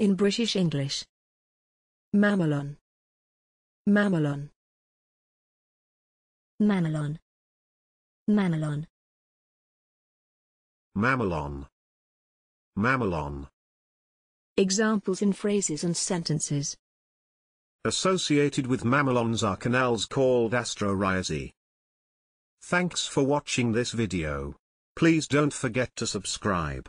In British English. Mamelon. Mamelon. Mamelon. Mamelon. Mamelon. Mamelon. Examples in phrases and sentences. Associated with mamelons are canals called astrorhizae. Thanks for watching this video. Please don't forget to subscribe.